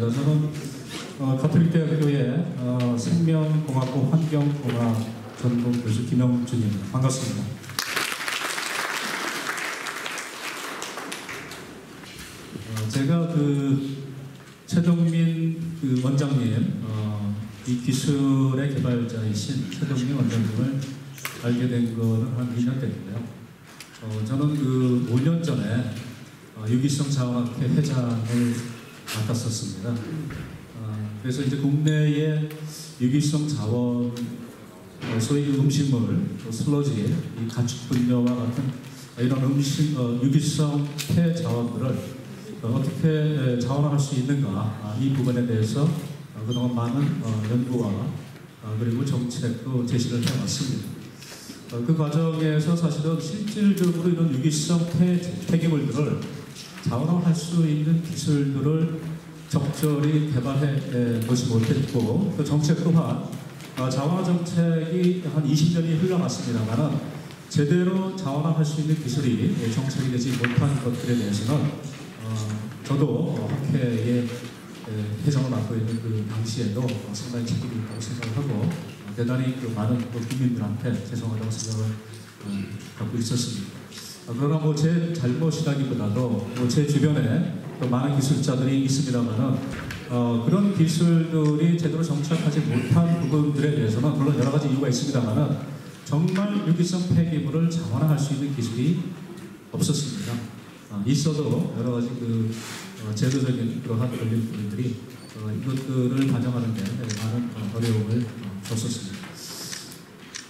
저는 어, 가톨릭대학교의 어, 생명공학부 환경공학 전공 교수 김영준입니다. 반갑습니다. 어, 제가 그 최동민 그 원장님, 어, 이 기술의 개발자이신 최동민 원장님을 알게 된 거는 한 2년 됐는데요. 어, 저는 그 5년 전에 어, 유기성 자원학회 회장을 맡았었습니다. 어, 그래서 이제 국내의 유기성 자원, 어, 소위 음식물, 또 슬러지, 이 가축 분뇨와 같은 이런 음식, 어, 유기성 폐 자원들을 어, 떻게 자원화할 수 있는가 아, 이 부분에 대해서 어, 그동안 많은 어, 연구와 어, 그리고 정책도 제시를 해왔습니다. 어, 그 과정에서 사실은 실질적으로 이런 유기성 폐, 폐기물들을 자원화할 수 있는 기술들을 적절히 개발해 보지 못했고 그 정책 또한 어, 자원화 정책이 한 20년이 흘러갔습니다만 제대로 자원화할 수 있는 기술이 정책이 되지 못한 것들에 대해서는 어, 저도 어, 학회의 회장을 맡고 있는 그 당시에도 상당히 책임이 있다고 생각하고 어, 대단히 그 많은 또 국민들한테 죄송하다고 생각을 어, 갖고 있었습니다. 어, 그러나 뭐 제 잘못이라기보다도 뭐 제 주변에 또 많은 기술자들이 있습니다만은 어, 그런 기술들이 제대로 정착하지 못한 부분들에 대해서는 물론 여러 가지 이유가 있습니다만은 정말 유기성 폐기물을 자원화할 수 있는 기술이 없었습니다. 어, 있어도 여러 가지 그 어, 제도적인 그러한 걸린 부분들이 어, 이것들을 반영하는 데 많은 어, 어려움을 어, 줬었습니다.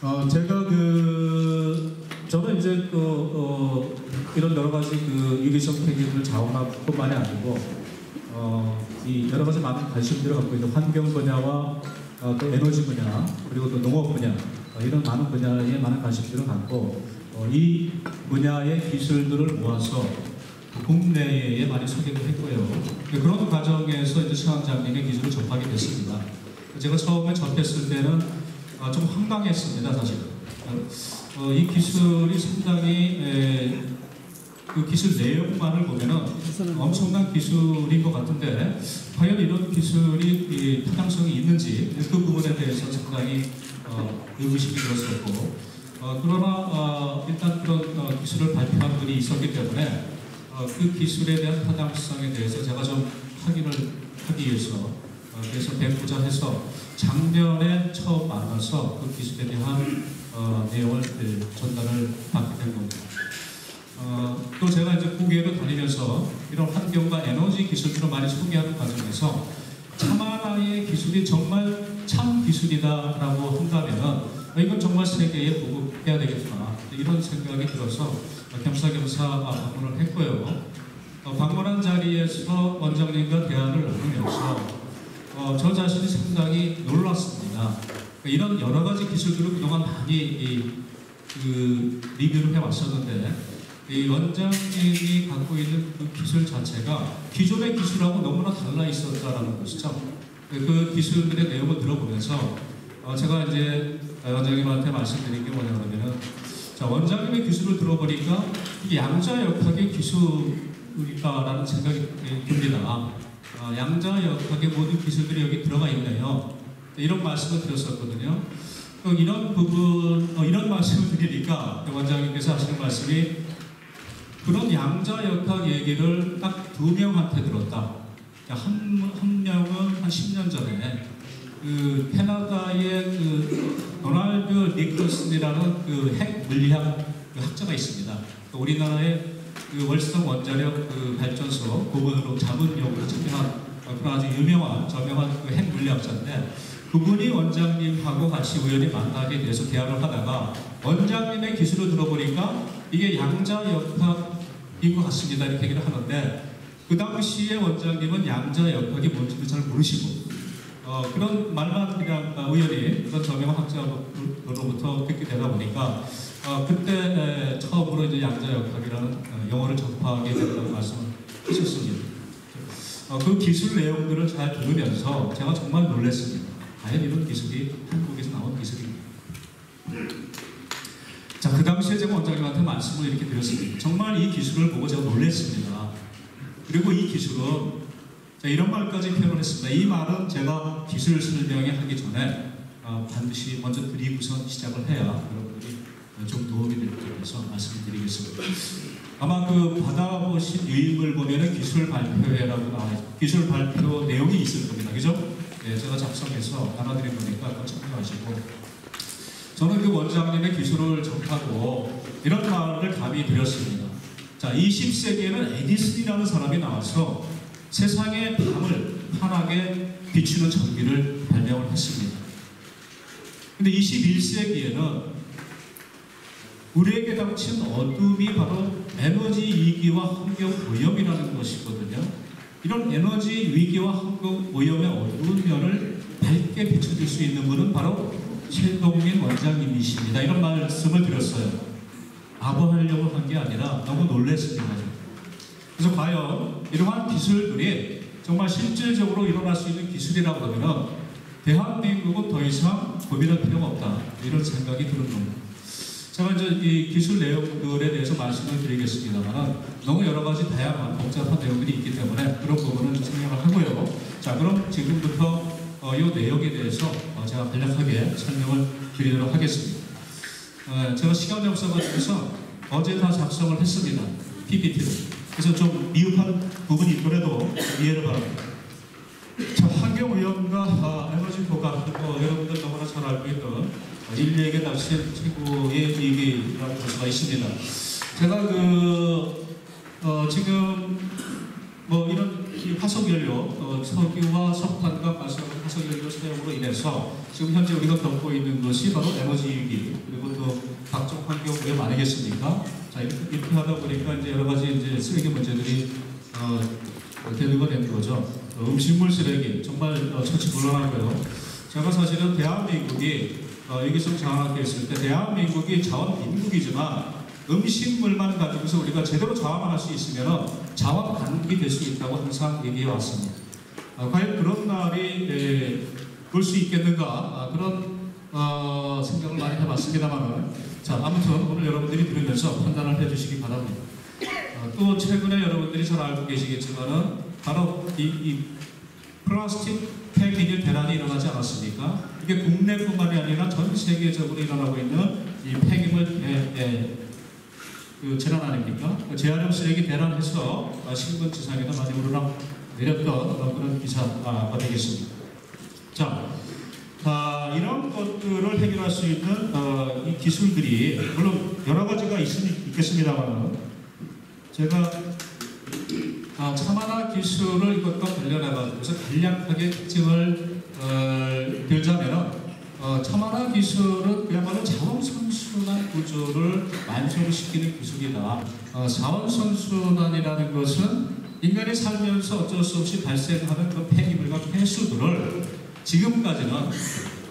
어, 제가 그 저는 이제 그 어, 이런 여러 가지 그 유기성 폐기물 자원화뿐만이 아니고 어, 이 여러 가지 많은 관심들을 갖고 있는 환경 분야와 어, 또 에너지 분야 그리고 또 농업 분야 어, 이런 많은 분야에 많은 관심들을 갖고 어, 이 분야의 기술들을 모아서 국내에 많이 소개를 했고요. 그런 과정에서 이제 수학장님의 기술을 접하게 됐습니다. 제가 처음에 접했을 때는 어, 좀 황당했습니다, 사실은. 어, 이 기술이 상당히 에, 그 기술 내용만을 보면은 엄청난 기술인 것 같은데 과연 이런 기술이 이, 타당성이 있는지 그 부분에 대해서 상당히 어, 의구심이 들었었고 어, 그러나 어, 일단 그런 어, 기술을 발표한 분이 있었기 때문에 어, 그 기술에 대한 타당성에 대해서 제가 좀 확인을 하기 위해서 어, 그래서 뵙고자 해서 작년에 처음 만나서 그 기술에 대한 어, 내용을 그 전달을 받게 된 겁니다. 어, 또 제가 이제 국외로 다니면서 이런 환경과 에너지 기술들을 많이 소개하는 과정에서 차마라의 기술이 정말 참 기술이다라고 한다면 어, 이건 정말 세계에 보급해야 되겠구나 이런 생각이 들어서 겸사겸사 방문을 했고요. 어, 방문한 자리에서 원장님과 대화를 나누면서 어, 저 자신이 상당히 놀랐습니다. 이런 여러 가지 기술들을 그동안 많이 이, 그 리뷰를 해왔었는데 이 원장님이 갖고 있는 그 기술 자체가 기존의 기술하고 너무나 달라 있었다라는 것이죠. 그 기술들의 내용을 들어보면서 어, 제가 이제 원장님한테 말씀드린 게 뭐냐면은 자 원장님의 기술을 들어보니까 이게 양자 역학의 기술일까라는 생각이 듭니다. 어, 양자 역학의 모든 기술들이 여기 들어가 있네요. 이런 말씀을 드렸었거든요. 이런 부분, 어, 이런 말씀을 드리니까 원장님께서 하시는 말씀이 그런 양자 역학 얘기를 딱 두 명한테 들었다. 한, 한 명은 한 10년 전에 그 캐나다의 그 도널드 니클슨이라는 그 핵 물리학 그 학자가 있습니다. 그 우리나라의 그 월성 원자력 그 발전소 고문으로 자문용으로 참여한 그런 아주 유명한 저명한 그 핵 물리학자인데 그분이 원장님하고 같이 우연히 만나게 돼서 대화를 하다가 원장님의 기술을 들어보니까 이게 양자역학인 것 같습니다 이렇게 얘기를 하는데 그 당시에 원장님은 양자역학이 뭔지도 잘 모르시고 어, 그런 말만 그냥 우연히 그런 저명한 학자로부터 듣게 되다 보니까 어, 그때 처음으로 이제 양자역학이라는 용어를 접하게 됐다는 말씀을 하셨습니다. 어, 그 기술 내용들을 잘 들으면서 제가 정말 놀랐습니다. 과연 이런 기술이 한국에서 나온 기술입니다. 자, 그 당시에 제가 원장님한테 말씀을 이렇게 드렸습니다. 정말 이 기술을 보고 제가 놀랐습니다. 그리고 이 기술은 자, 이런 말까지 표현을 했습니다. 이 말은 제가 기술 설명하기 전에 어, 반드시 먼저 드리고선 시작을 해야 여러분들이 좀 도움이 될 것 같아서 말씀드리겠습니다. 아마 그 받아보신 유익을 보면은 기술 발표회라고 있 기술 발표 내용이 있을 겁니다. 그죠? 네, 제가 작성해서 나눠드린 거니까 한번 참고하시고 저는 그 원장님의 기술을 접하고 이런 말을 감히 드렸습니다. 자, 20세기에는 에디슨이라는 사람이 나와서 세상의 밤을 환하게 비추는 전기를 발명을 했습니다. 근데 21세기에는 우리에게 닥친 어둠이 바로 에너지 위기와 환경 오염이라는 것이거든요. 이런 에너지 위기와 환경 오염의 어두운 면을 밝게 비춰줄 수 있는 분은 바로 최동민 원장님이십니다. 이런 말씀을 드렸어요. 아부하려고 한 게 아니라 너무 놀랬습니다. 그래서 과연 이러한 기술들이 정말 실질적으로 일어날 수 있는 기술이라고 하면 대한민국은 더 이상 고민할 필요가 없다. 이런 생각이 드는 겁니다. 제가 이제 이 기술 내용들에 대해서 말씀을 드리겠습니다만 너무 여러 가지 다양한 복잡한 내용들이 있기 때문에 그런 부분은 생략을 하고요. 자, 그럼 지금부터 어, 이 내용에 대해서 어, 제가 간략하게 설명을 드리도록 하겠습니다. 어, 제가 시간 역사가 중에서 어제 다 작성을 했습니다. PPT를. 그래서 좀 미흡한 부분이 있더라도 이해를 바랍니다. 자, 환경오염과 아, 에너지 보관, 어, 여러분들 너무나 잘 알고 있는 인류에게 닥친 최고의 위기라고 볼 수가 있습니다. 제가 그, 어, 지금 뭐 이런 화석연료, 어, 석유와 석탄과 가스 화석연료 사용으로 인해서 지금 현재 우리가 겪고 있는 것이 바로 에너지 위기 그리고 또 각종 환경 오염 아니겠습니까? 자 이렇게, 이렇게 하다 보니까 이제 여러 가지 이제 쓰레기 문제들이 어, 대두가 된 거죠. 어, 음식물 쓰레기 정말 어, 처치곤란하고요. 제가 사실은 대한민국이 어, 장악해 있을 때 대한민국이 자원 빈국이지만 음식물만 가지고서 우리가 제대로 자원할 수 있으면 자원 강국이 될 수 있다고 항상 얘기해 왔습니다. 어, 과연 그런 날이 올수 있겠는가 아, 그런 어, 생각을 많이 해봤습니다만 자 아무튼 오늘 여러분들이 들으면서 판단을 해주시기 바랍니다. 어, 또 최근에 여러분들이 잘 알고 계시겠지만은 바로 이, 이 플라스틱 폐기질 대란이 일어나지 않았습니까? 이게 국내뿐만이 아니라 전 세계적으로 일어나고 있는 이 폐기물 예, 예, 그 재난 아닙니까? 그 재활용 쓰레기 대란해서 신분 지상에도 많이 오르락 내렸던 그런 기사가 되겠습니다. 자, 아, 이런 것들을 해결할 수 있는 어, 이 기술들이 물론 여러 가지가 있, 있겠습니다만 제가 아, 차만화 기술을 이것과 관련해가지고서 간략하게 특징을 어, 들자면 어, 차만화 기술은 그야말로 자원선순환 구조를 완성시키는 기술이다. 어, 자원선순환이라는 것은 인간이 살면서 어쩔 수 없이 발생하는 그 폐기물과 폐수들을 지금까지는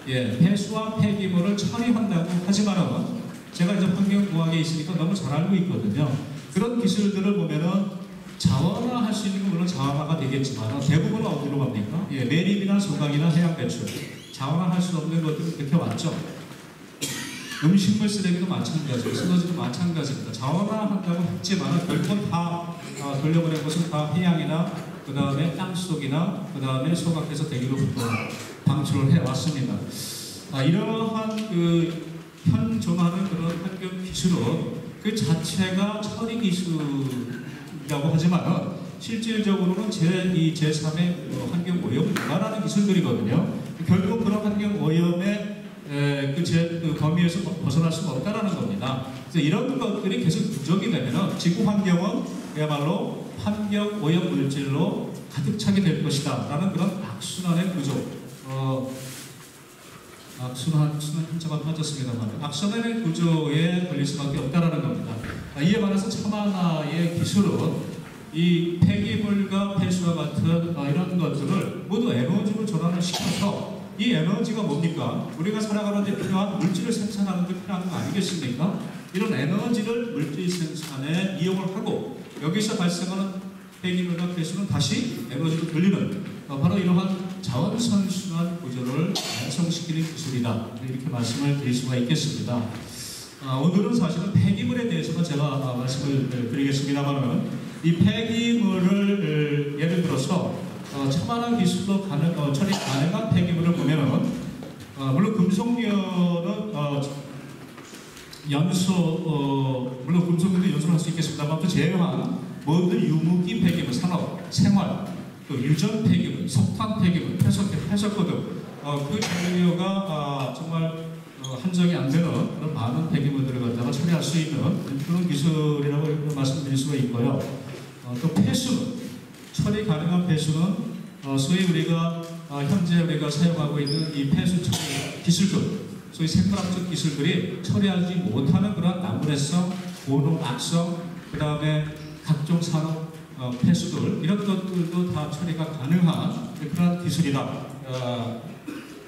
예, 폐수와 폐기물을 처리한다고 하지만은 제가 이제 환경공학에 있으니까 너무 잘 알고 있거든요. 그런 기술들을 보면은 자원화할 수 있는 건 물론 자원화가 되겠지만 대부분은 어디로 갑니까? 예, 매립이나 소각이나 해양 배출 자원화할 수 없는 것들은 그렇게 왔죠. 음식물 쓰레기도 마찬가지고 쓰러지도 마찬가지입니다. 자원화한다고 했지만 결국은 다 아, 돌려보낸 것은 다 해양이나 그 다음에 땅속이나 그 다음에 소각해서 대기로부터 방출을 해왔습니다. 아, 이러한 그 현존하는 그런 환경 기술은 그 자체가 처리 기술이라고 하지만 실질적으로는 제2, 제3의 환경 오염을 유발하는 기술들이거든요. 결국 그런 환경 오염의 그, 제, 그 범위에서 벗어날 수가 없다는 겁니다. 그래서 이런 것들이 계속 누적이 되면 지구 환경은 그야말로 환경 오염 물질로 가득 차게 될 것이다. 라는 그런 악순환의 구조. 어, 악순환, 순환 한자가 빠졌습니다만, 악순환의 구조에 걸릴 수밖에 없다라는 겁니다. 아, 이에 반해서 차만화의 기술은 이 폐기물과 폐수와 같은 아, 이런 것들을 모두 에너지로 전환을 시켜서 이 에너지가 뭡니까? 우리가 살아가는 데 필요한 물질을 생산하는 데 필요한 거 아니겠습니까? 이런 에너지를 물질 생산에 이용을 하고 여기서 발생하는 폐기물과 폐수는 다시 에너지로 돌리는 어, 바로 이러한 자원선순환 구조를 완성시키는 기술이다. 이렇게 말씀을 드릴 수가 있겠습니다. 아, 오늘은 사실은 폐기물에 대해서만 제가 아, 말씀을 드리겠습니다만 이 폐기물을 예를 들어서 어, 첨단한 기술로 가능, 어, 처리 가능한 폐기물을 보면은 어, 물론 금속류는 어, 연소 어, 물론 금속류도 연소를 할 수 있겠습니다만 그 제외한 모든 유무기 폐기물, 산업, 생활, 또 유전 폐기물, 석탄 폐기물, 폐석, 폐석고 등 어, 그 종류가 아, 정말 어, 한정이 안 되는 그런 많은 폐기물들을 갖다가 처리할 수 있는 그런 기술이라고 말씀드릴 수가 있고요. 어, 또 폐수는 처리 가능한 폐수는 어, 소위 우리가 어, 현재 우리가 사용하고 있는 이 폐수 처리 기술들, 소위 생물학적 기술들이 처리하지 못하는 그런 나무래성, 고농, 악성, 그 다음에 각종 산업 어, 폐수들 이런 것들도 다 처리가 가능한 그런 기술이다 어,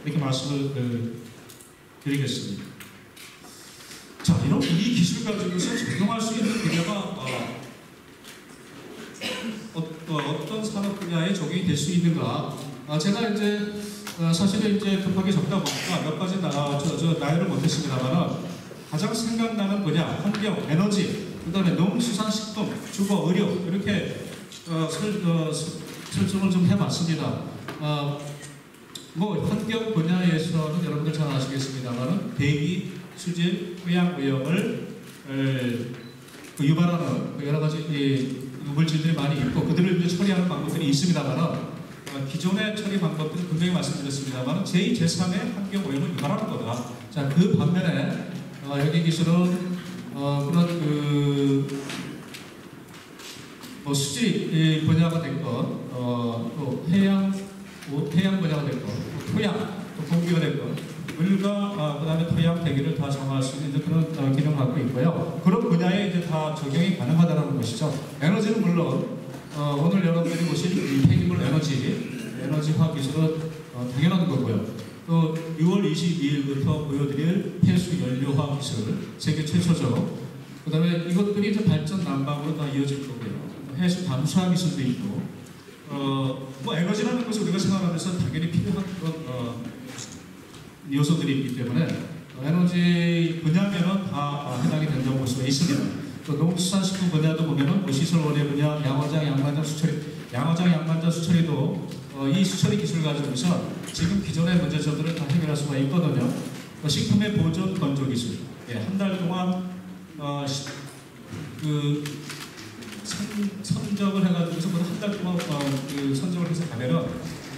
이렇게 말씀을 그, 드리겠습니다. 자, 이런 이 기술 가지고서 적용할 수 있는 분야가 어, 어, 떤 산업 분야에 적용이 될 수 있는가? 아, 제가 이제 어, 사실은 이제 급하게 적다 보니까 몇 가지 나, 저, 저 나열을 못했습니다만은 가장 생각나는 분야 환경, 에너지, 그 다음에 농수산식품, 주거, 의료 이렇게 어, 설, 어, 설정을 좀 해봤습니다. 어, 뭐 환경 분야에서는 여러분들 잘 아시겠습니다만은 대기, 수질, 토양 오염을 에, 그 유발하는 그 여러 가지 이, 물질들이 많이 있고 그들을 이제 처리하는 방법들이 있습니다만은 어, 기존의 처리 방법들은 분명히 말씀드렸습니다만 제2, 제3의 환경 오염을 유발하는 거다. 자, 그 반면에 어, 여기 기술은 어, 그런 그, 뭐 수질 분야가 됐건, 어, 또 해양, 뭐 해양 분야가 됐건, 또 토양, 또 공기가 됐건, 물과 어, 그다음에 토양 대기를 다 정할 수 있는 그런 어, 기능을 갖고 있고요. 그런 분야에 이제 다 적용이 가능하다는 것이죠. 에너지는 물론 어, 오늘 여러분들이 보신 이 폐기물 에너지, 에너지화 기술은 어, 당연한 거고요. 또 6월 22일부터 보여드릴 폐수 연료화 기술 세계 최초죠. 그 다음에 이것들이 이제 발전 난방으로 다 이어질 거고요. 해수 담수화 기술도 있고, 어, 뭐 에너지라는 것을 우리가 생각하면서 당연히 필요한 그런 어, 요소들이 있기 때문에 어, 에너지 분야면은 다 해당이 된다고 볼 수가 있습니다. 또 농수산식품 분야도 보면은 뭐 시설 원예 분야, 양어장, 양반장 수처리, 양어장, 양반장 수처리도 어, 이 수처리 기술 가지고서 지금 기존의 문제점들을 다 해결할 수가 있거든요. 어, 식품의 보존 건조 기술, 예, 한 달 동안 어, 시, 그 선, 선적을 해가지고서 한 달 동안 어, 그 선적을 해서 가면은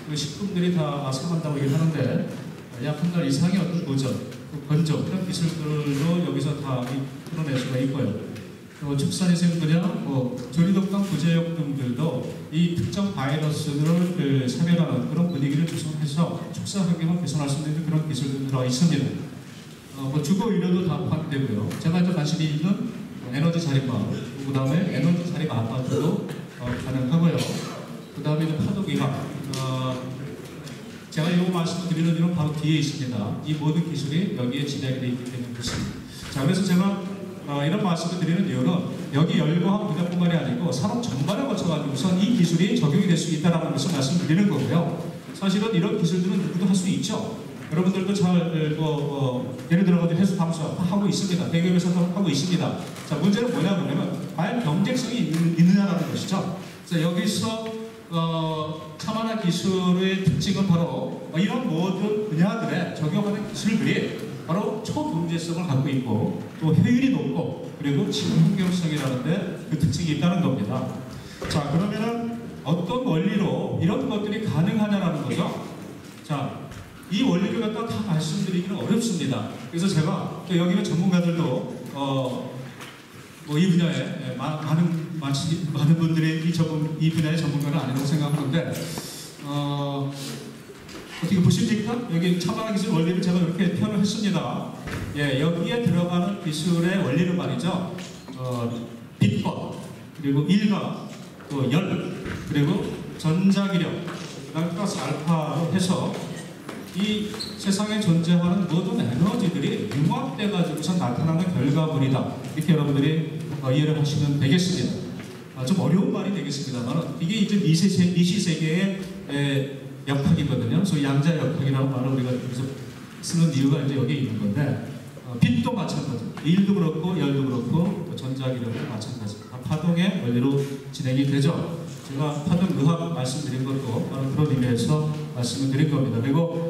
그 식품들이 다 상한다고 얘기를 하는데 약한달 이상의 어떤 그 건조 이런 기술들로 여기서 다 풀어낼 수가 있고요. 또 축산위생 분야, 뭐 조리독감 부제역 등들도 이 특정 바이러스를 그 사멸하는 그런 분위기를 조성해서 축산 환경을 개선할 수 있는 그런 기술들이 들어 있습니다. 어, 뭐 주거 의료도 다 포함되고요. 제가 이제 관심이 있는 에너지 자립화, 그 다음에 에너지 자립 아파트도 어, 가능하고요. 그 다음에 파도기학, 어, 제가 이거 말씀드리는 이유는 바로 뒤에 있습니다. 이 모든 기술이 여기에 진행이 되어 있기 때문에 그렇습니다. 자, 그래서 제가 어, 이런 말씀을 드리는 이유는 여기 연구학 분야뿐만이 아니고 산업 전반을 거쳐가지고선 이 기술이 적용이 될 수 있다는 것을 말씀드리는 거고요. 사실은 이런 기술들은 누구도 할 수 있죠. 여러분들도 잘, 뭐, 어, 예를 들어가지고 해수 담수 하고 있습니다. 대기업에서도 하고 있습니다. 자, 문제는 뭐냐면, 과연 경쟁성이 있느냐라는 것이죠. 그래서 여기서, 어, 차만한 기술의 특징은 바로 이런 모든 분야들에 적용하는 기술들이 바로 초문제성을 갖고 있고 또 효율이 높고 그리고 친환경성이라는데 그 특징이 있다는 겁니다. 자 그러면은 어떤 원리로 이런 것들이 가능하냐라는 거죠. 자, 이 원리를 갖다 다 말씀드리기는 어렵습니다. 그래서 제가 또 여기 는 전문가들도 어, 뭐 이 분야에 많은 많은 분들이 이, 전문, 이 분야의 전문가는 아니라고 생각하는데 어, 어떻게 보십니까? 여기 차만화 기술 원리를 제가 이렇게 표현을 했습니다. 예, 여기에 들어가는 기술의 원리는 말이죠. 어, 빛법, 그리고 일각, 또 열, 그리고 전자기력, 플러스 알파로 해서 이 세상에 존재하는 모든 에너지들이 융합돼 가지고서 나타나는 결과물이다. 이렇게 여러분들이 어, 이해를 하시면 되겠습니다. 아, 좀 어려운 말이 되겠습니다만 이게 이제 미시, 미시세계의 역학이거든요. 소위 양자 역학이라는 말을 우리가 여기서 쓰는 이유가 이제 여기 있는 건데 어, 빛도 마찬가지. 일도 그렇고 열도 그렇고 전자기력도 마찬가지. 파동의 원리로 진행이 되죠. 제가 파동 의학 말씀드린 것도 그런 의미에서 말씀을 드린 겁니다. 그리고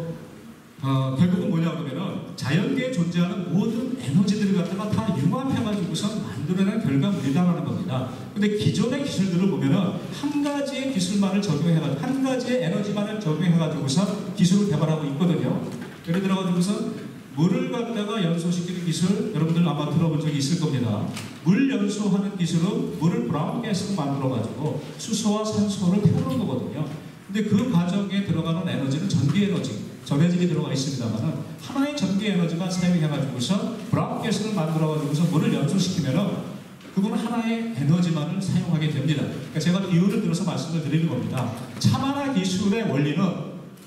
어, 결국은 뭐냐 그러면은 자연계에 존재하는 모든 에너지들을 갖다가 다 융합해가지고서 만들어낸 결과물이다라는 겁니다. 근데 기존의 기술들을 보면은 한 가지의 기술만을 적용해가지고 한 가지의 에너지만을 적용해가지고서 기술을 개발하고 있거든요. 예를 들어가지고서 물을 갖다가 연소시키는 기술 여러분들 아마 들어본 적이 있을 겁니다. 물 연소하는 기술은 물을 브라운 가스로 만들어가지고 수소와 산소를 태우는 거거든요. 근데 그 과정에 들어가는 에너지는 전기 에너지, 전해질이 들어가 있습니다만은 하나의 전기 에너지만 사용해가지고서 브라운 가스를 만들어가지고서 물을 연소시키면은 그거는 하나의 에너지만을 사용하게 됩니다. 그러니까 제가 비유를 들어서 말씀을 드리는 겁니다. 차만화 기술의 원리는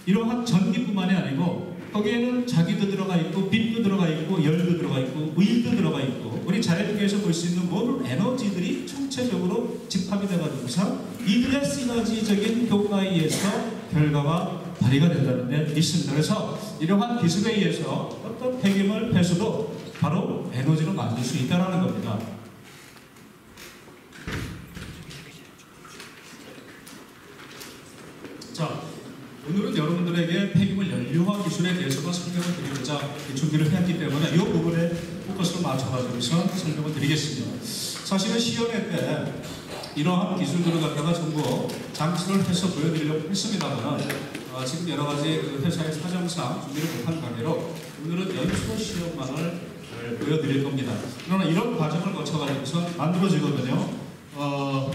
이러한 전기뿐만이 아니고 거기에는 자기도 들어가 있고 빛도 들어가 있고 열도 들어가 있고 우일도 들어가 있고 우리 자연계에서 볼 수 있는 모든 에너지들이 총체적으로 집합이 돼가지고서 이들의 시너지적인 효과에 의해서 결과가 발휘가 된다는 데 있습니다. 그래서 이러한 기술에 의해서 어떤 폐기물 폐수도 바로 에너지로 만들 수 있다는 겁니다. 자, 오늘은 여러분들에게 폐기물 연료화 기술에 대해서만 설명을 드리고자 준비를 했기 때문에 이 부분에 포커스를 맞춰가지고서 설명을 드리겠습니다. 사실은 시연회 때 이러한 기술들을 갖다가 전부 장치를 해서 보여드리려고 했습니다만 어, 지금 여러 가지 그 회사의 사정상 준비를 못한 관계로 오늘은 연소 시험만을 보여드릴 겁니다. 그러나 이런 과정을 거쳐가지고서 만들어지거든요. 어,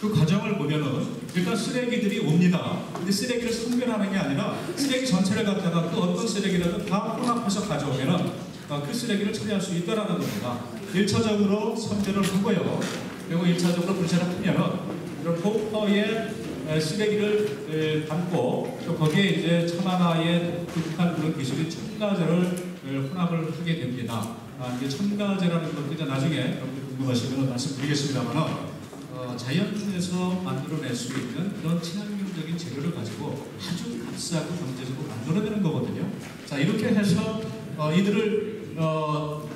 그 과정을 보면은 일단 쓰레기들이 옵니다. 근데 쓰레기를 선별하는 게 아니라 쓰레기 전체를 갖다가 그 어떤 쓰레기라도 다 혼합해서 가져오면은 어, 그 쓰레기를 처리할 수 있다는 겁니다. 1차적으로 선별을 하고요. 그리고 1차적으로 분쇄를 하면은 이런 포퍼에 쓰레기를 담고 또 거기에 이제 첨가에 극한 그런 기술이 첨가제를 혼합을 하게 됩니다. 아, 이게 첨가제라는 것도 이제 나중에 여러분들 궁금하시면 말씀드리겠습니다만은 어, 자연에서 만들어낼 수 있는 그런 친환경적인 재료를 가지고 아주 값싸고 경제적으로 만들어내는 거거든요. 자 이렇게 해서 어, 이들을 어,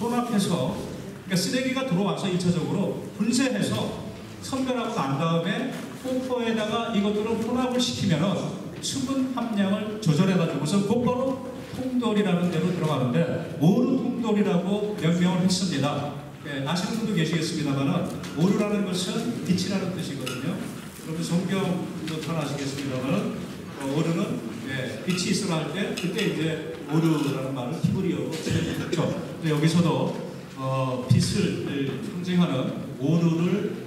혼합해서 그러니까 쓰레기가 들어와서 1차적으로 분쇄해서 선별하고 난 다음에 pom퍼에다가 이것들을 혼합을 시키면은 수분 함량을 조절해가지고서 곧바로 통돌이라는 데로 들어가는데 오르 통돌이라고 명명을 했습니다. 예, 아시는 분도 계시겠습니다만은 오르라는 것은 빛이라는 뜻이거든요. 여러분 성경도 잘 아시겠습니다만은 어, 오르는 예, 빛이 있으라 할 때 그때 이제 오르라는 말을 히브리어로 쓰였죠. 여기서도 어, 빛을 상징하는 오르를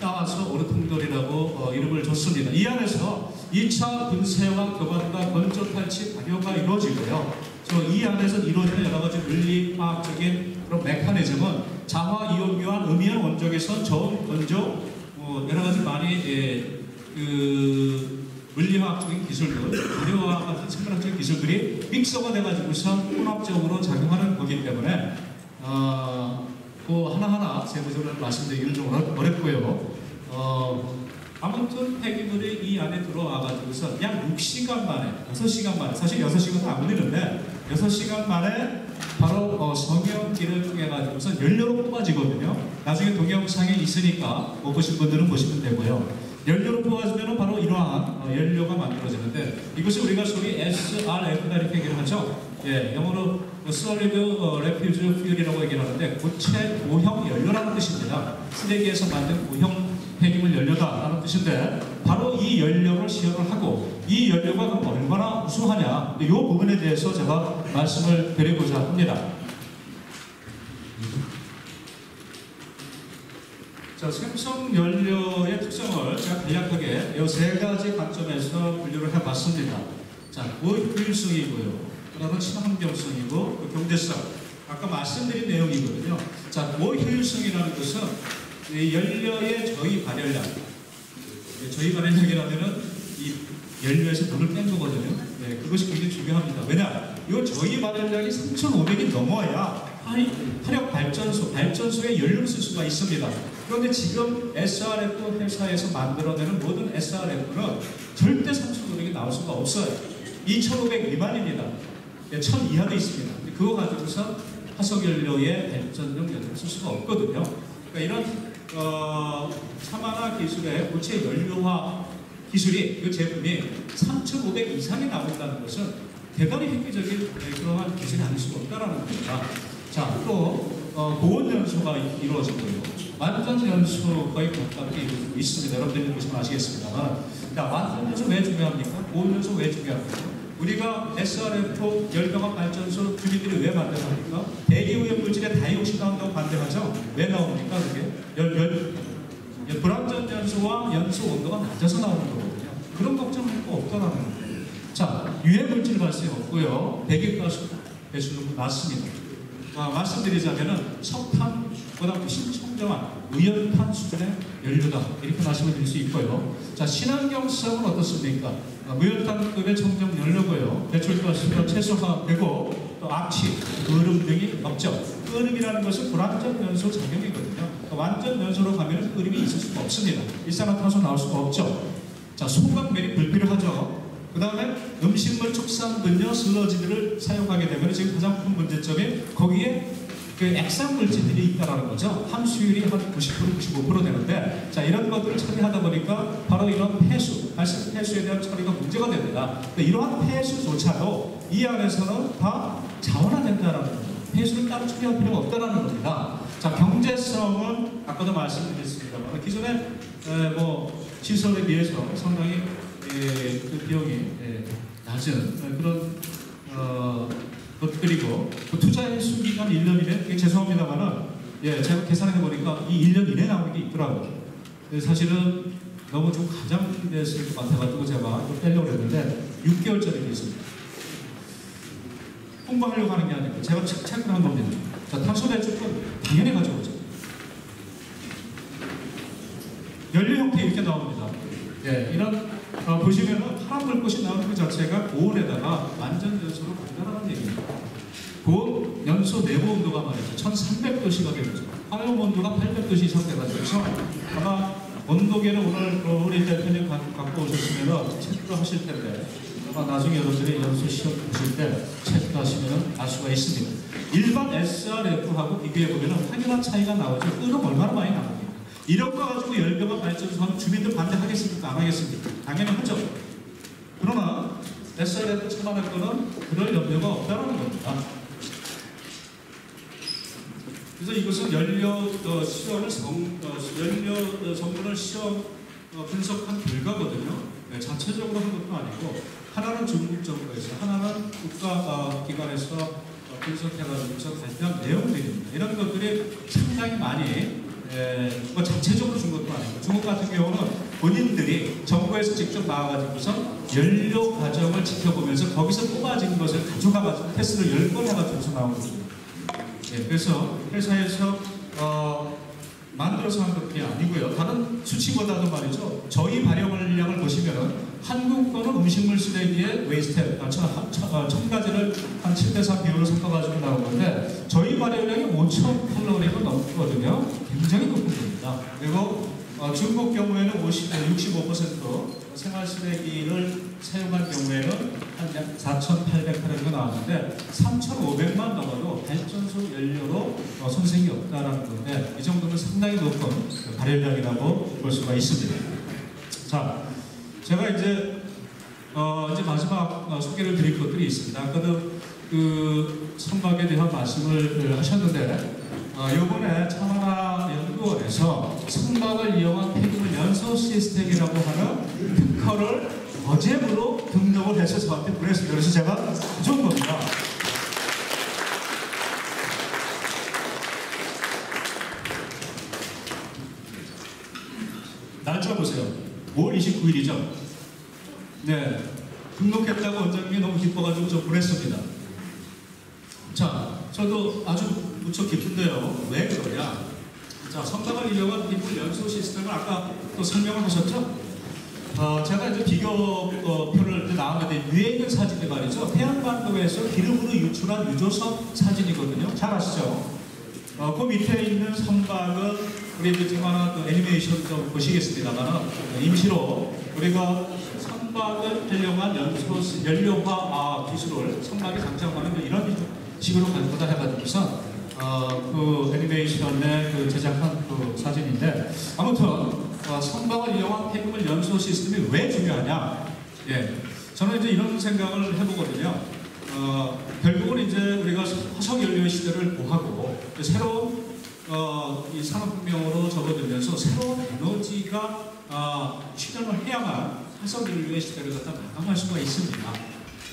따와서 오르통돌이라고 어, 이름을 줬습니다. 이 안에서 2차 분쇄와 교반과 건조 탈취 발효가 이루어지고요. 이 안에서 이루어지는 여러 가지 물리화학적인 그런 메커니즘은 자화 이온 교환 음이온 원적에서 저온 건조 뭐 여러 가지 많이 예, 그 물리화학적인 기술들, 발효와 같은 생물학적인 기술들이 믹서가 돼가지고서 혼합적으로 작용하는 거기 때문에 어, 그 하나하나 세부적으로 말씀드리기는 좀 어렵고요. 어, 아무튼 폐기물이 이 안에 들어와가지고서 약 6시간 만에, 6시간 만에, 사실 6시간도 안 걸리는데 6시간 만에 바로 어, 성형기를 통해 가지고서 연료로 뽑아지거든요. 나중에 동영상에 있으니까 못 보신 분들은 보시면 되고요. 연료로 뽑아지면 바로 이러한 어, 연료가 만들어지는데 이것이 우리가 소위 SRF 이렇게 얘기를 하죠. 예, 영어로 Solid Refuse Fuel이라고 얘기를 하는데 고체 고형 연료라는 뜻입니다. 쓰레기에서 만든 고형 폐기물 연료다라는 뜻인데 바로 이 연료를 시연을 하고 이 연료가 그럼 얼마나 우수하냐 이 부분에 대해서 제가 말씀을 드리고자 합니다. 자, 생성 연료의 특성을 제가 간략하게 이 세 가지 관점에서 분류를 해봤습니다. 자, 고효율성이고요. 하나는 친환경성이고 경제성. 아까 말씀드린 내용이거든요. 자, 고효율성이라는 것은 연료의 저희 발열량. 저희 발열량이라면은 이 연료에서 돈을 뺀 거거든요. 네, 그것이 굉장히 중요합니다. 왜냐? 이 저희 발열량이 3,500이 넘어야 화력 발전소, 발전소에 연료를 쓸 수가 있습니다. 그런데 지금 SRF 회사에서 만들어내는 모든 SRF는 절대 3,500이 나올 수가 없어요. 2,500 미만입니다. 1,000 이하도 있습니다. 그거 가지고서 화석연료의 발전용 연료를 쓸 수가 없거든요. 그러니까 이런 어, 차만화 기술의 고체 연료화 기술이 이 제품이 3,500 이상이 나온다는 것은 대단히 획기적인 네, 그러한 기술이 아닐 수가 없다라는 겁니다. 자, 또 어, 고온 연소가 이루어지고요. 완전 연소 거의 이루어지고 있습니다. 여러분들이 보시면 아시겠습니다만, 자, 완전 연소 왜 중요합니까? 고온 연소 왜 중요합니까? 우리가 SRF 열병합 발전소 주민들이 왜 반대합니까? 대기오염 물질에 다이옥신 나온다고 반대하죠? 왜 나옵니까? 그게 열, 열, 열 불완전 연소와 연소 온도가 낮아서 나오는 거거든요. 그런 걱정할 거 없다라는 거예요. 자, 유해 물질 발생 없고요. 배기가스 배출은 낮습니다. 아, 말씀드리자면은 석탄, 보다 신청정한 의연탄 수준의 연료다. 이렇게 말씀을 드릴 수 있고요. 자, 친환경성은 어떻습니까? 아, 무연탄급의 청정 연료고요. 배출가스가 최소화되고 또 악취, 얼음 등이 없죠. 끓음이라는 것은 불완전 연소 작용이거든요. 그러니까 완전 연소로 가면 끓음이 있을 수가 없습니다. 일산화탄소 나올 수가 없죠. 자, 소각면이 불필요하죠. 그 다음에 음식물 축산 분뇨 슬러지들을 사용하게 되면 지금 가장 큰 문제점이 거기에 그 액상 물질들이 있다라는 거죠. 함수율이 한 90%, 95% 되는데 자 이런 것들을 처리하다 보니까 바로 이런 폐수, 발생 폐수에 대한 처리가 문제가 됩니다. 이러한 폐수조차도 이 안에서는 다 자원화된다라는 겁니다. 폐수를 따로 처리할 필요가 없다라는 겁니다. 자 경제성은 아까도 말씀드렸습니다만 기존에 에, 뭐 시설에 비해서 상당히 예, 그 비용이 예, 낮은 예, 그런 어, 것들이고 그 투자의 수기간 1년이래 이게 죄송합니다만은 예, 제가 계산해 보니까 이 1년 이내 나오는 게 있더라고요. 예, 사실은 너무 좀 가장됐을 것 같아가지고 제가 좀 빼려고 했는데 6개월짜리 게 있습니다. 홍보하려고 하는 게 아니고 제가 체- 체크를 한 겁니다. 자, 탄소배출권 당연히 가져오죠. 연료 형태 이렇게 나옵니다. 예, 이런 어, 보시면은 파란 불꽃이 나오는 그 자체가 고온에다가 완전 연소로 간다라는 얘기입니다. 고온 연소 내부 온도가 말이죠. 1300도씨가 되죠. 화염 온도가 800도씨 이상 돼가지고 아마 온도계를 오늘 어, 우리 대표님 가- 갖고 오셨으면 체크도 하실 텐데 아마 나중에 여러분들이 연소 시험 보실 때 체크하시면 알 수가 있습니다. 일반 SRF하고 비교해보면 확연한 차이가 나오죠. 끓음 얼마나 많이 나옵니까? 이런 거 가지고 열병합 발전소는 주민들 반대하겠습니까? 안 하겠습니까? 당연히 하죠. 그러나 SRF 처방할 거는 그럴 염려가 없다는 겁니다. 그래서 이것은 연료 어, 시험을 성, 어, 연료 어, 성분을 시험 어, 분석한 결과거든요. 네, 자체적으로 한 것도 아니고 하나는 중국 정부에서 하나는 국가 어, 기관에서 어, 분석해가지고서 발표한 내용들입니다. 이런 것들이 상당히 많이 에, 뭐 자체적으로 준 것도 아니고 중국 같은 경우는 본인들이 정부에서 직접 나와가지고서 연료 과정을 지켜보면서 거기서 뽑아진 것을 가져가가지고 테스트를 10번 해가지고서 나온 거죠. 예, 그래서 회사에서 어, 만들어서 한 것이 아니고요. 다른 수치보다도 말이죠. 저희 발효 물량을 보시면은 한국 거는 음식물 쓰레기에 waste, 아, 첨가제를 한 7대3 비율로 섞어가지고 나온 건데 저희 발효량이 5천 칼로리가 넘거든요. 굉장히 높은 겁니다. 그리고 어, 중국 경우에는 50, 65% 생활 쓰레기를 사용한 경우에는 한 4,800칼로리가 나왔는데 3,500만 넘어도 발전소 연료로 어, 손색이 없다라는 건데 이 정도면 상당히 높은 그 발열량이라고 볼 수가 있습니다. 자, 제가 이제 어, 이제 마지막 어, 소개를 드릴 것들이 있습니다. 아까도 그 선박에 대한 말씀을 하셨는데 어, 이번에 차마나 연구원에서 선박을 이용한 폐기물 연소 시스템이라고 하는 특허를 어제부로 등록을 해서 저한테 보냈습니다. 그래서 제가 가져온 겁니다. 날짜 보세요. 5월 29일이죠. 네. 등록했다고 원장님이 너무 기뻐가지고 저 보냈습니다. 자, 저도 아주 무척 기쁜데요. 왜 그러냐? 자, 선박을 이용한 빗물 연소 시스템을 아까 또 설명을 하셨죠? 어, 제가 이제 비교표를 이제 나왔는데 있는 사진이 말이죠. 태양반도에서 기름으로 유출한 유조선 사진이거든요. 잘 아시죠? 어, 그 밑에 있는 선박은 우리 지금 하나 또 애니메이션 좀 보시겠습니다만 임시로 우리가 선박을 활용한 연소 연료화 아, 기술을 선박에 장착하는 이런 식으로 갈 거다 해가지고서 어, 그 애니메이션의 그 제작한 그 사진인데 아무튼 어, 선박을 이용한 폐기물 연소 시스템이 왜 중요하냐? 예, 저는 이제 이런 생각을 해보거든요. 어, 결국은 이제 우리가 화석 연료 시대를 보하고 새로운 어, 이 산업혁명으로 접어들면서 새로운 에너지가 어, 실현을 해야만 화석 연료의 시대를 갖다 마감할 수가 있습니다.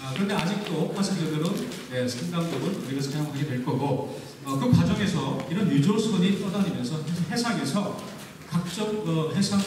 아, 그런데 아직도 화석 연료는 네, 상당 부분 우리가 사용하게 될 거고 어, 그 과정에서 이런 유조선이 떠다니면서 해상에서 각종 어, 해상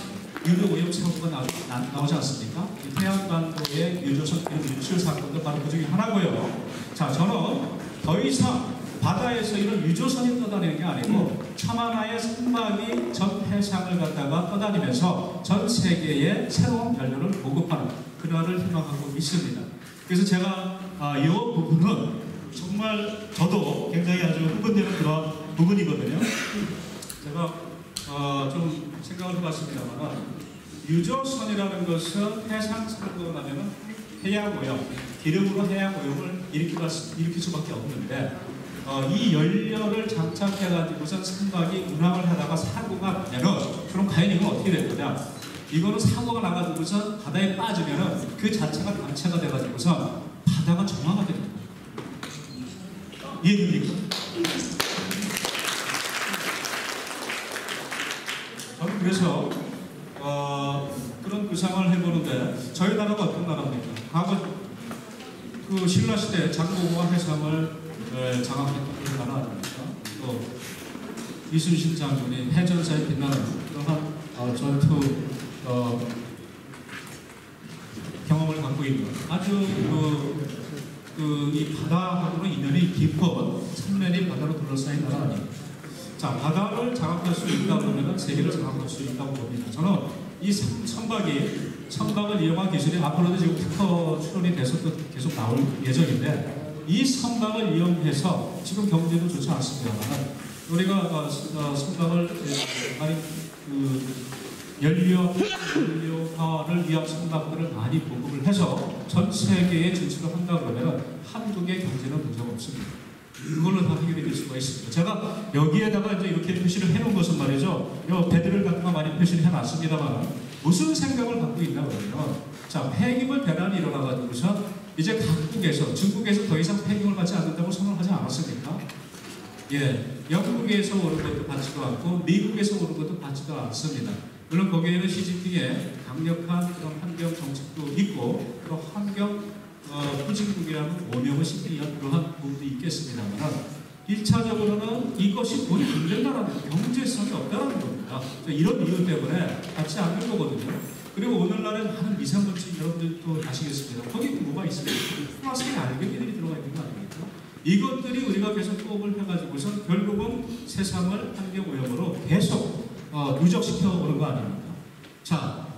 유료 오염 사고가 나, 나, 오지 않습니까? 태양반도의 유조선 유출 사건도 바로 그 중에 하나고요. 자, 저는 더 이상 바다에서 이런 유조선이 떠다니는 게 아니고 차만하의 선박이 전 해상을 갖다가 떠다니면서 전 세계에 새로운 연료를 보급하는 그날을 희망하고 있습니다. 그래서 제가 아, 이 부분은 정말 저도 굉장히 아주 흥분되는 그런 부분이거든요. 제가 어, 좀 생각을 해봤습니다만 유조선이라는 것은 해상 사고가 나면 해양 오염, 기름으로 해양 오염을 일으킬, 일으킬 수밖에 없는데 어, 이 연료를 장착해가지고선 선박이 운항을 하다가 사고가 나면은 그럼 과연 이건 어떻게 될 거냐? 이거는 사고가 나가지고선 바다에 빠지면은 그 자체가 단체가 돼가지고선 바다가 정화가 됩니다. 이해됩니까? 저는 그래서 어, 그런 구상을 해보는데 저희 나라가 어떤 나라입니까? 과거 시대 장고와 해상을 네, 장악했던 나라 아닙니까? 또 이순신 장군이 해전사에 빛나는 그러한 어, 전투 어, 경험을 갖고 있는 아주 그, 그, 이 바다하고는 인연이 깊은 삼면이 바다로 둘러싸인 나라 아닙니까? 자, 바다를 장악할 수 있다 그러면 세계를 장악할 수 있다고 봅니다. 저는 이 선박이 선박을 이용한 기술이 앞으로도 지금 특허 출원이 돼서 또 계속 나올 예정인데 이 선박을 이용해서 지금 경제도 좋지 않습니다만 우리가 어, 어, 선박을 많이 그 연료, 연료화를 위한 선박들을 많이 보급을 해서 전 세계에 진출을 한다 그러면 한국의 경제는 문제가 없습니다. 그걸로 다 해결이 될 수가 있습니다. 제가 여기에다가 이제 이렇게 표시를 해놓은 것은 말이죠. 요 배들을 갖다가 많이 표시를 해놨습니다만 무슨 생각을 갖고 있나 그러면 자 폐기물 배란이 일어나가지고서 이제 각국에서 중국에서 더 이상 폐기물 받지 않는다고 선언하지 않았습니까? 예, 영국에서 오는 것도 받지도 않고 미국에서 오는 것도 받지도 않습니다. 물론 거기에는 시진핑의 강력한 그런 환경 정책도 있고 그런 환경 어, 후진국이라는 오명을 위한 그러한 부분도 있겠습니다만 1차적으로는 이것이 돈이 문제다라는 경제성이 없다는 겁니다. 이런 이유 때문에 받지 않는 거거든요. 그리고 오늘날에 많은 미세먼지 여러분들도 아시겠습니다. 거기 뭐가 있습니까? 플라스틱 알배기들이 들어가 있는 거 아닙니까? 이것들이 우리가 계속 호흡을 해가지고서 결국은 세상을 환경 오염으로 계속 어, 누적시켜 오는 거 아닙니까? 자,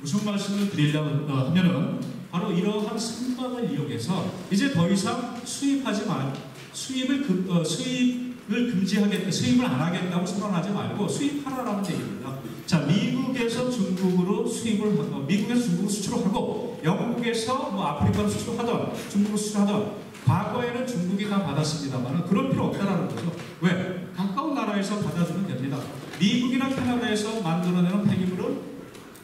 무슨 말씀을 드리려고 어, 하면은 바로 이러한 선박을 이용해서 이제 더 이상 수입하지 말, 수입을 금, 어, 수입을 금지하겠다, 수입을 안 하겠다고 선언하지 말고 수입하라라는 얘기입니다. 자, 미국에서 중국으로 수입을 하고, 미국에서 중국으로 수출을 하고, 영국에서 뭐 아프리카로 수출하던, 중국으로 수출하던, 과거에는 중국이 다 받았습니다만 그런 필요 없다라는 거죠. 왜? 가까운 나라에서 받아주면 됩니다. 미국이나 캐나다에서 만들어내는 폐기물을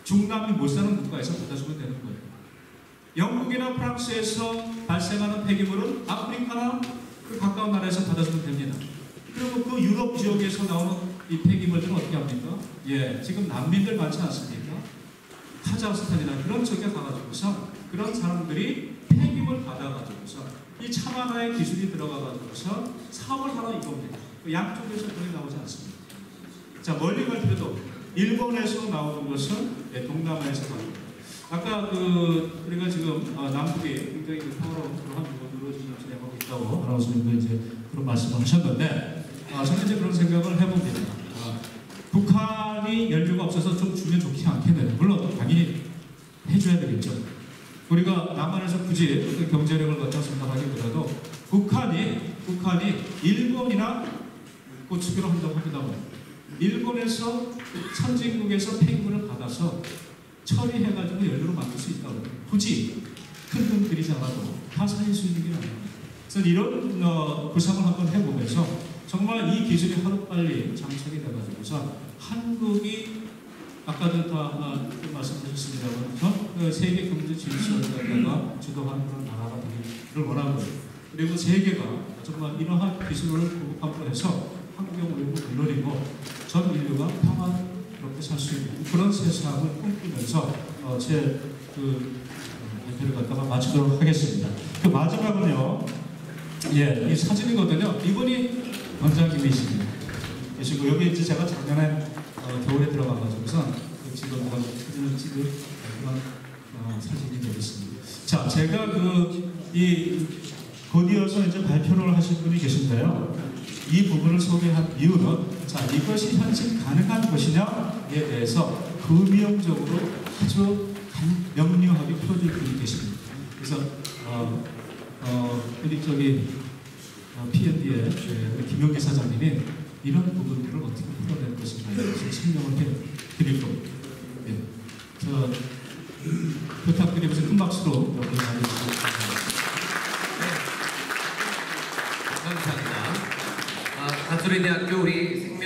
중남미 못 사는 국가에서 받아주면 되는 거예요. 영국이나 프랑스에서 발생하는 폐기물은 아프리카나 그 가까운 나라에서 받아주면 됩니다. 그리고 그 유럽 지역에서 나오는 이 폐기물들은 어떻게 합니까? 예, 지금 난민들 많지 않습니까? 카자흐스탄이나 그런 쪽에 가가지고서 그런 사람들이 폐기물 받아가지고서 이 차만화의 기술이 들어가가지고서 사업을 하나 이겁니다. 그 양쪽에서 돈이 나오지 않습니다. 자, 멀리 갈 필요도 일본에서 나오는 것은 네, 동남아에서 나옵니다. 아까 그 우리가 지금 어, 남북이 굉장히 그 평화로운 그런 부분으로 지금 진행하고 있다고 아나운서님도 이제 그런 말씀을 하셨는데 아, 저는 이제 그런 생각을 해봅니다. 아, 북한이 연료가 없어서 좀 주면 좋지 않겠네요. 물론 당연히 해줘야 되겠죠. 우리가 남한에서 굳이 어떤 경제력을 갖다 생각하기보다도 북한이 북한이 일본이나 고추기로 한다고 합니다만 일본에서 선진국에서 폐기물을 받아서 처리해가지고 연료로 만들 수 있다고 굳이 큰 돈 들이지 않아도 다 살릴 수 있는 게 아니에요. 그래서 이런 어, 구상을 한번 해보면서 정말 이 기술이 하루빨리 장착이 돼가지고서 한국이 아까도 다 아, 말씀하셨습니다만 전그 세계 경제 진출에다가 주도하는 그런 나라가 되기를 원하고 그리고 세계가 정말 이러한 기술을 보급함으로 해서 환경 오염을 물론이고 전 인류가 평화롭게 살 수 있는 그런 세상을 꿈꾸면서 어, 제그 발표를 갖다가 마치도록 하겠습니다. 그 마지막은요. 예, 이 사진이거든요. 이분이 원장님이십니다. 계시고 여기 이제 제가 작년에 어, 겨울에 들어가가지고서 그 지금 그 사진을 찍을 그런 어, 사진이 되겠습니다. 자, 제가 그 이 곧이어서 이제 발표를 하실 분이 계신데요. 이 부분을 소개한 이유는 자 이것이 현실 가능한 것이냐에 대해서 금융적으로 아주 간- 명료하게 풀어줄 분이 계십니다. 그래서 어, 어, 우리 저기 어, P&D의 예, 김용기 사장님이 이런 부분들을 어떻게 풀어낼 것인가에 대해서 설명을 해드릴 겁니다. 예. 저 부탁드리면서 큰 박수로 여러분 많이 주시기 감사합니다. 아, 가톨릭 대학교 우리 생명